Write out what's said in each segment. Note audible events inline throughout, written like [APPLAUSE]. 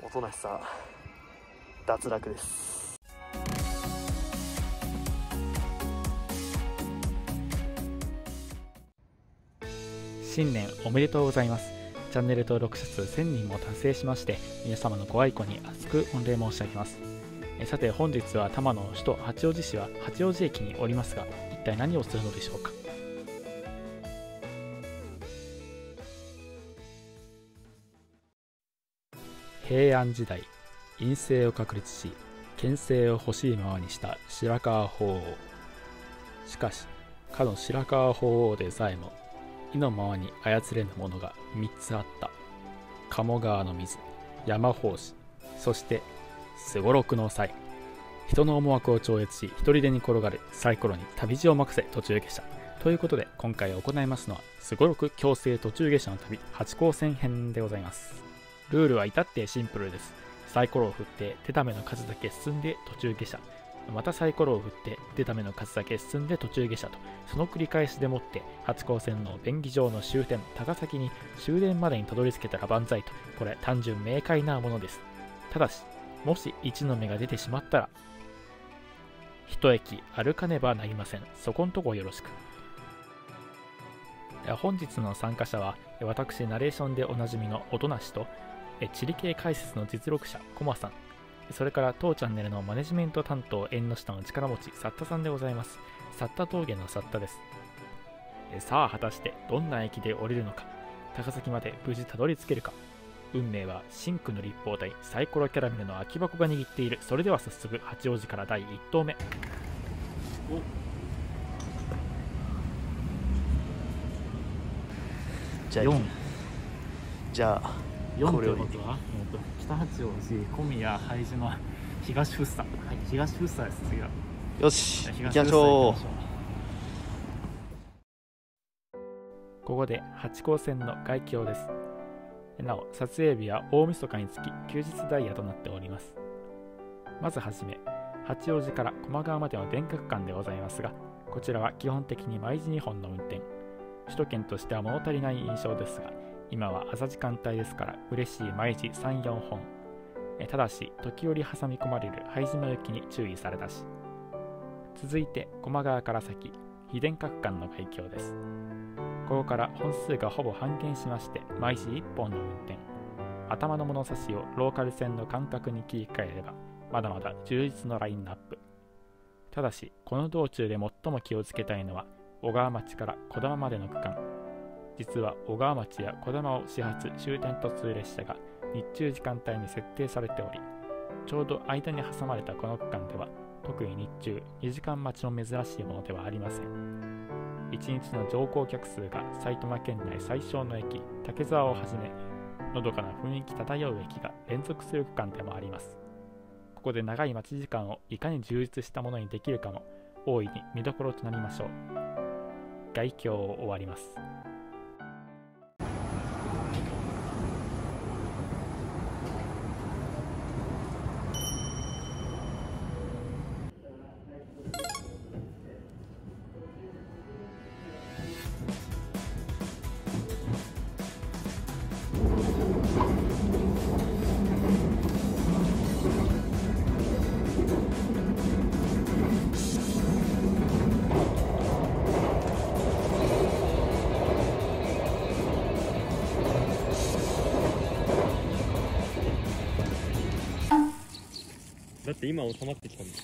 おとなしさ脱落です。新年おめでとうございます。チャンネル登録者数1000人も達成しまして皆様のご愛顧に厚く御礼申し上げます。えさて本日は多摩の首都八王子市は八王子駅におりますが一体何をするのでしょうか。平安時代陰性を確立し権勢を欲しいままにした白河法皇しかしかの白河法皇でさえも意のままに操れぬものが3つあった。鴨川の水山法師そしてすごろくの際。人の思惑を超越し一人でに転がるサイコロに旅路を任せ途中下車。ということで今回行いますのはすごろく強制途中下車の旅八高線編でございます。ルールは至ってシンプルです。サイコロを振って手ための数だけ進んで途中下車。またサイコロを振って出た目の数だけ進んで途中下車と。その繰り返しでもって八高線の便宜上の終点高崎に終電までにたどり着けたら万歳と。これ単純明快なものです。ただしもし1の目が出てしまったら一駅歩かねばなりません。そこんとこよろしく。本日の参加者は私ナレーションでおなじみの音無と地理系解説の実力者コマさん。それから当チャンネルのマネジメント担当縁の下の力持ちサッタさんでございます。サッタ峠のサッタです。さあ果たしてどんな駅で降りるのか。高崎まで無事たどり着けるか。運命は真空の立方体サイコロキャラメルの空き箱が握っている。それでは早速八王子から第1投目。じゃあ4じゃあ4これをということは、えーと北八王子小宮拝島の東福生。はい。東福生です次は。よし行きましょう。ここで八高線の外境です。なお撮影日は大晦日につき休日ダイヤとなっております。まずはじめ八王子から駒川までの電化区間でございますがこちらは基本的に毎時2本の運転。首都圏としては物足りない印象ですが今は朝時間帯ですから嬉しい毎時34本えただし時折挟み込まれる拝島行きに注意されたし。続いて駒川から先非電化区間の海峡です。ここから本数がほぼ半減しまして毎時1本の運転。頭の物差しをローカル線の間隔に切り替えればまだまだ充実のラインナップ。ただしこの道中で最も気をつけたいのは小川町から小玉までの区間。実は小川町や小玉を始発終点途通列車が日中時間帯に設定されておりちょうど間に挟まれたこの区間では特に日中2時間待ちの珍しいものではありません。1日の乗降客数が埼玉県内最小の駅竹沢をはじめのどかな雰囲気漂う駅が連続する区間でもあります。ここで長い待ち時間をいかに充実したものにできるかも大いに見どころとなりましょう。外境を終わります。って今収まってきたんだ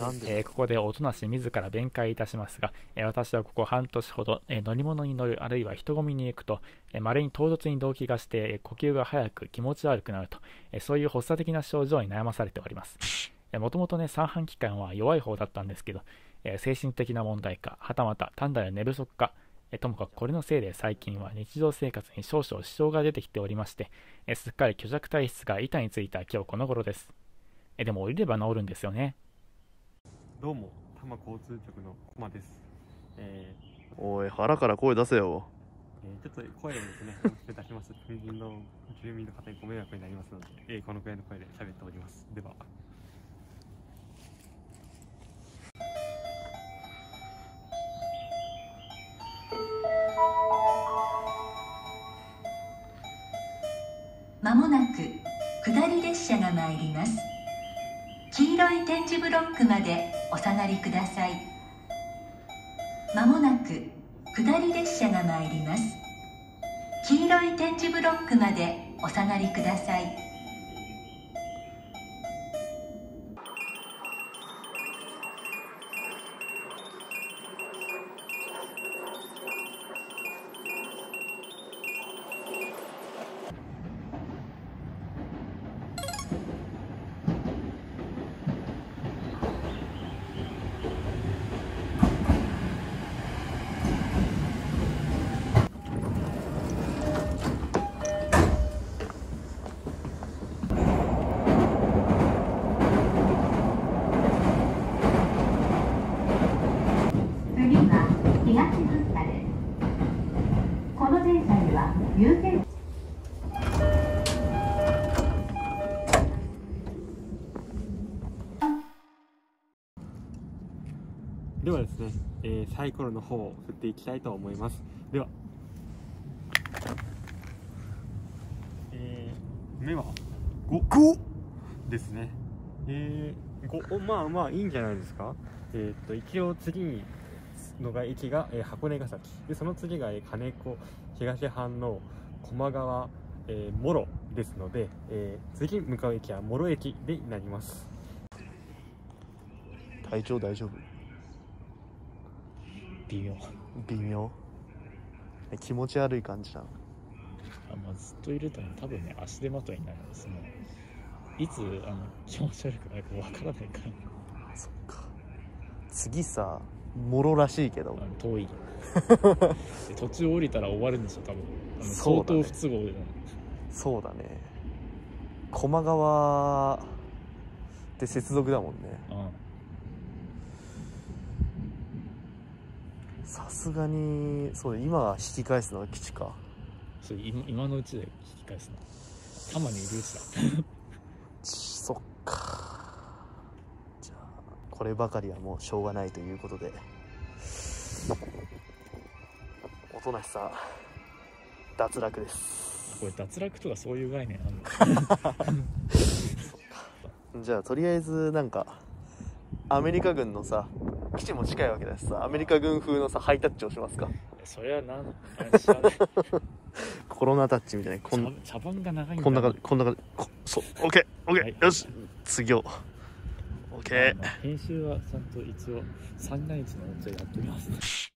なんで？えーここで音無し自ら弁解いたしますが、えー私はここ半年ほど、えー乗り物に乗るあるいは人混みに行くと、えー、稀に唐突に動悸がして、えー呼吸が早く気持ち悪くなると、えーそういう発作的な症状に悩まされております。もともとね、三半規管は弱い方だったんですけど、えー精神的な問題か、はたまた単なる寝不足か、えーともかくこれのせいで最近は日常生活に少々支障が出てきておりまして、えーすっかり虚弱体質が板についた今日この頃です。えーでも降りれば治るんですよね。どうも多摩交通局のコマです。えおい腹から声出せよ。ーえーちょっと声をですね。[LAUGHS] 失礼いたします。近隣の住民の方にご迷惑になりますので、えーこのくらいの声で喋っております。では参ります。黄色い点字ブロックまでお下がりください。まもなく下り列車が参ります。黄色い点字ブロックまでお下がりください。ですね、えーサイコロの方を振っていきたいと思います。では。えー、目は5ですね。えー、5まあまあいいんじゃないですか。えーっと一応次にのが駅が、えー箱根ヶ崎。でその次が、えー金子。東半の駒川、えー、諸ですので、えー次向かう駅は諸駅でなります。体調大丈夫？微妙。微妙？え気持ち悪い感じなの？あ、まあ、ずっといるとね多分ね足手まといになるんですねいつあの気持ち悪くなるかわからないから。そっか。次さもろらしいけど。遠い。[LAUGHS] で途中降りたら終わるんですよ多分。あの相当不都合でねそうだね。駒川って接続だもんねうんさすがにそう今引き返すのは基地か。それ今今のうちで引き返すの。たまにいるうちだそっか。じゃあこればかりはもうしょうがないということで。おとなしさ脱落です。これ脱落とかそういう概念あるの？[LAUGHS] じゃあとりあえずなんかアメリカ軍のさ基地も近いわけだしさアメリカ軍風のさハイタッチをしますか？それはなんあれ知らないコロナタッチみたいな。こん茶茶番が長いんだ。こんな感じこんな感じこそうオッケーオッケー、はい。よし次を。オッケまあまあ編集はちゃんと一応三が日の音声やっております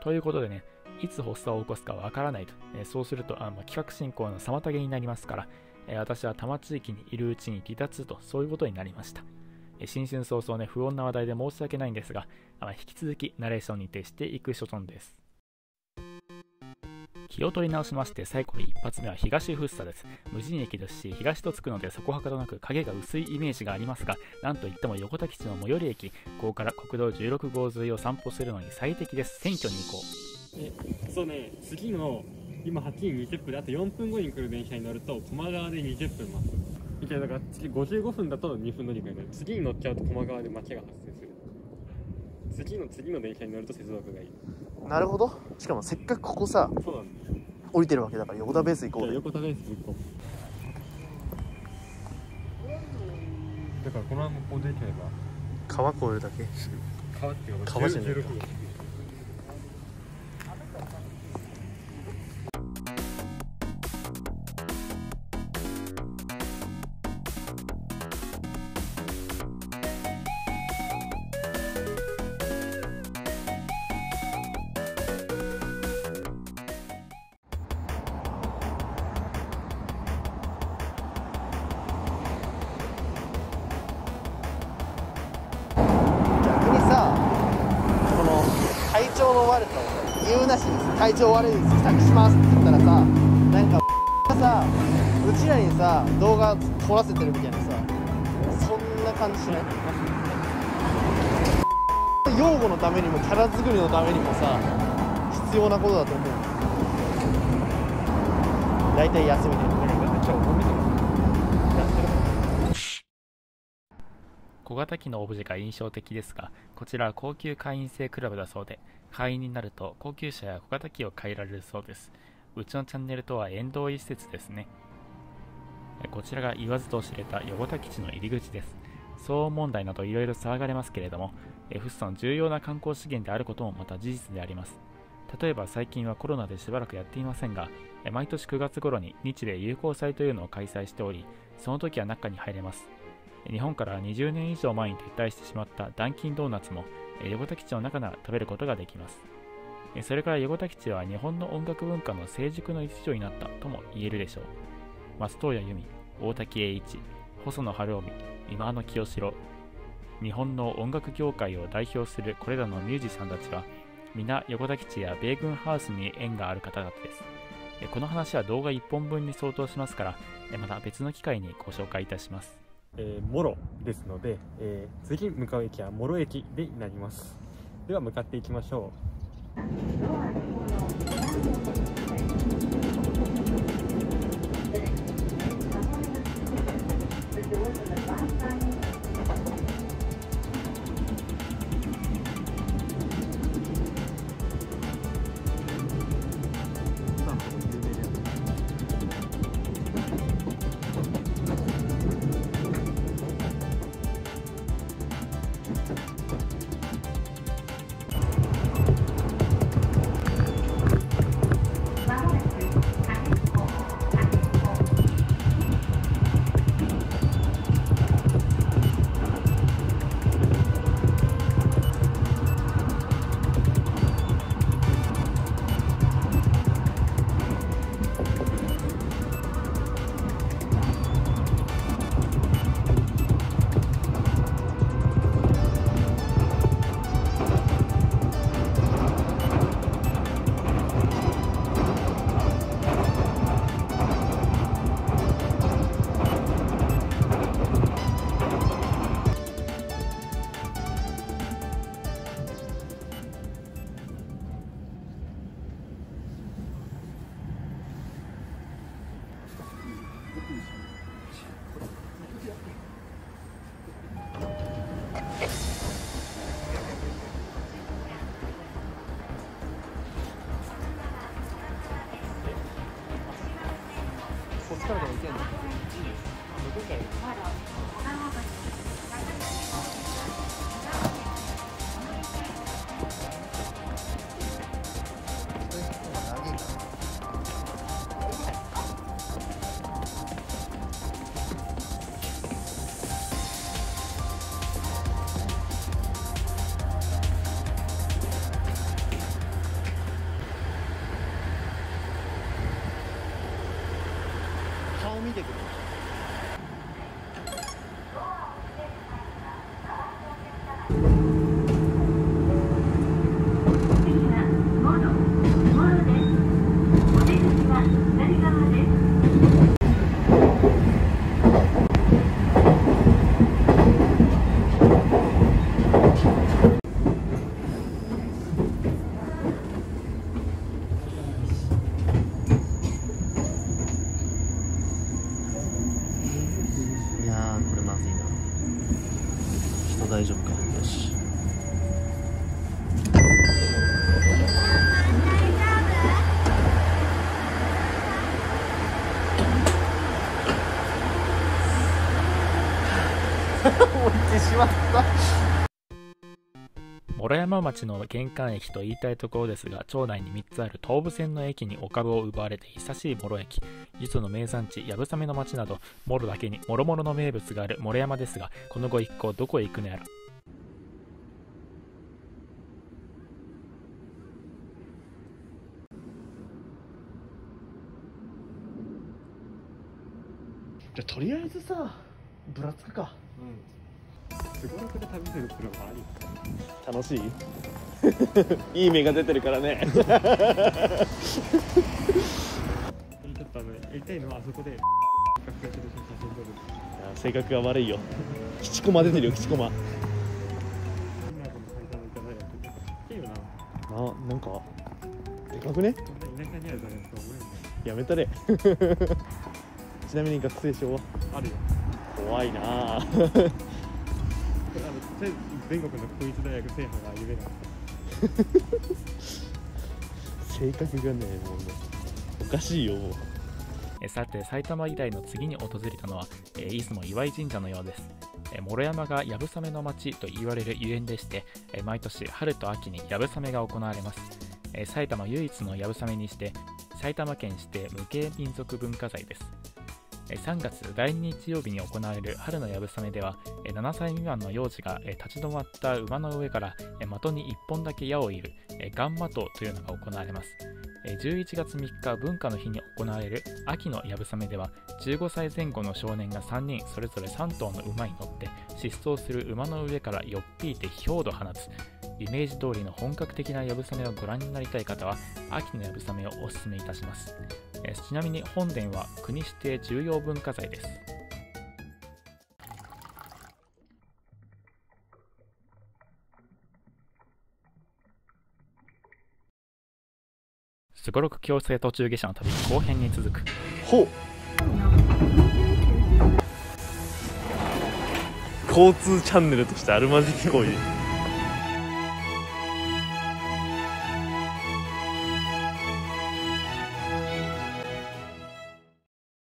ということでね、いつ発作を起こすかわからないと、えーそうするとあ、まあ、企画進行の妨げになりますから、えー私は多摩地域にいるうちに離脱と、そういうことになりました。えー新春早々ね、不穏な話題で申し訳ないんですが、あ引き続きナレーションに徹していく所存です。気を取り直しまして、最後に一発目は東福生です。無人駅ですし、東とつくのでそこはかとなく影が薄いイメージがありますが、なんといっても横田基地の最寄り駅、ここから国道16号沿いを散歩するのに最適です。選挙に行こう。そうね次の今8時20分であと4分後に来る電車に乗ると駒川で20分待つみたいなだから次55分だと2分乗り換えになる次に乗っちゃうと駒川で待ちが発生する次の次の電車に乗ると接続がいいーなるほどしかもせっかくここさそうなんだよ降りてるわけだから横田ベース行こう横田ベース行こう。だからこのままここ出ちゃえ川越えるだけ。ば川っていうか川じゃねえか体調の悪さをさ理由なしにさ体調悪いです。帰宅しますって言ったらさなんかがさうちらにさ動画撮らせてるみたいなさそんな感じしない？養護のためにもキャラ作りのためにもさ必要なことだと思う。大体休みで。小型機のオブジェが印象的ですがこちらは高級会員制クラブだそうで会員になると高級車や小型機を買えられるそうです。うちのチャンネルとは縁遠い施設ですね。こちらが言わずと知れた横田基地の入り口です。騒音問題などいろいろ騒がれますけれどもフッ素の重要な観光資源であることもまた事実であります。例えば最近はコロナでしばらくやっていませんが毎年9月頃に日米友好祭というのを開催しておりその時は中に入れます。日本から20年以上前に撤退してしまったダンキンドーナツも横田基地の中なら食べることができます。それから横田基地は日本の音楽文化の成熟の一助になったとも言えるでしょう。松任谷由実大滝栄一細野晴臣今野清志郎。日本の音楽業界を代表するこれらのミュージシャンたちは皆横田基地や米軍ハウスに縁がある方々です。この話は動画1本分に相当しますからまた別の機会にご紹介いたします。えー、モロですので、えー、次向かう駅は諸駅でなります。では向かっていきましょう。まった諸山町の玄関駅と言いたいところですが町内に3つある東武線の駅にお株を奪われて久しい諸駅。実の名産地やぶさめの町など諸だけに諸々の名物がある諸山ですがこの後一行どこへ行くのやら。じゃとりあえずさぶらつくか。うんすごろくで旅するってのもあり楽しい？[LAUGHS] いい目が出てるからね。ちょっとあのやりたいのはあそこで。性格が悪いよ。吉駒出てるよ吉駒な。なんかでかくね？やめたれ。[LAUGHS] ちなみに学生証は？あるよ。怖いな全国の国立大学制覇が夢なん [LAUGHS] 性格がねもうねおかしいよもう。えさて埼玉医大の次に訪れたのは、え出雲岩井神社のようです。え諸山が流鏑馬の町と言われるゆえんでしてえ毎年春と秋に流鏑馬が行われます。え埼玉唯一の流鏑馬にして埼玉県指定無形民族文化財です。え3月第2日曜日に行われる春の流鏑では7歳未満の幼児が立ち止まった馬の上から的に1本だけ矢を射るガンマ島というのが行われます。11月3日文化の日に行われる秋の流鏑では15歳前後の少年が3人それぞれ3頭の馬に乗って疾走する馬の上からよっぴいてひょうど放つ。イメージ通りの本格的な流鏑をご覧になりたい方は秋の流鏑をお勧めいたします。えちなみに本殿は国指定重要文化財です。すごろく強制途中下車の旅後編に続く。ほう。交通チャンネルとしてあるまじき行為。